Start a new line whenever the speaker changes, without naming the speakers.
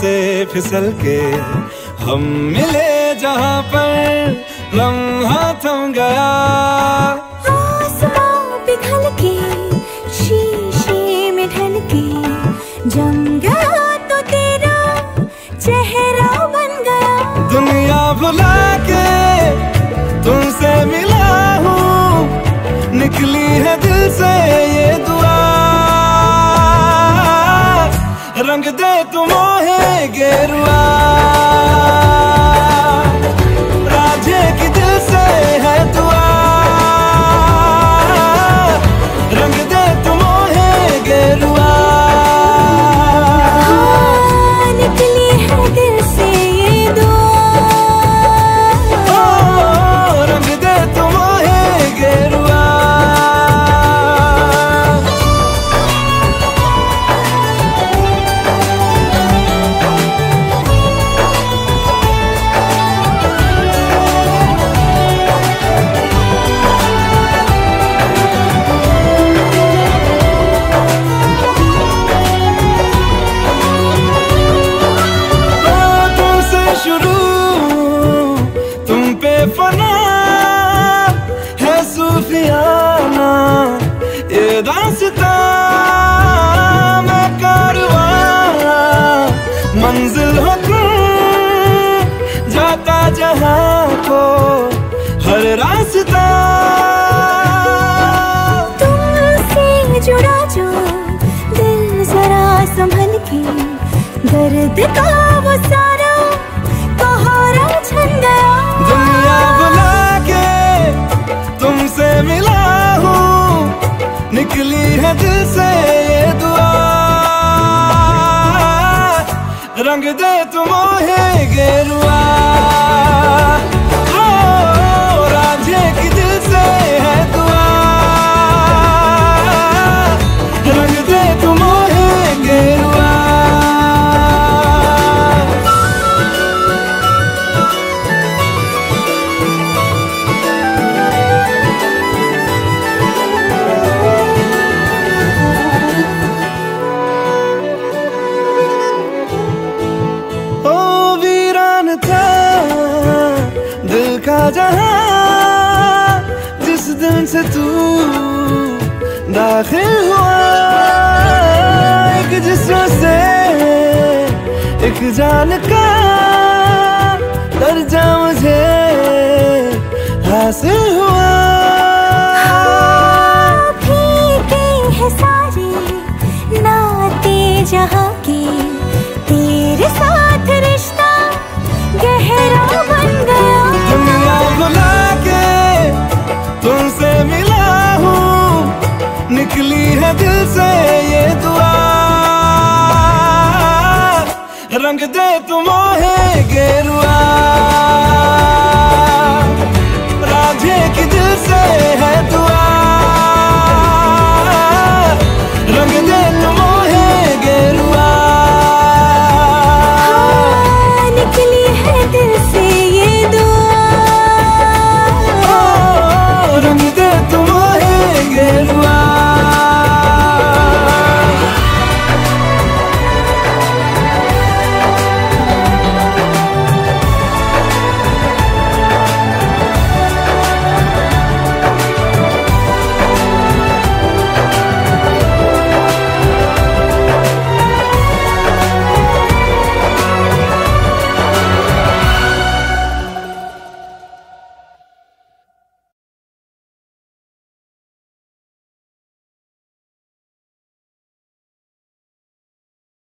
से फिसल के हम मिले जहाँ पर लम्हा थम गया।
पिघल के शीशे में ढल के जम गया तो तेरा चेहरा बन गया।
दुनिया भुला के रंग दे तुम है रास्ता।
तुमसे जुड़ा जो दिल जरा संभल के दर्द का वो सारा कहारा छन गया।
दुनिया बुला के तुमसे मिला हूँ निकली है दिल से ये दुआ। रंग दे तुम है गेरुआ। से तू दाखिल हुआ। एक जिसम से एक जान का दर्जा मुझे हासिल हुआ। दिल से ये दुआ। रंग दे तुम है गेर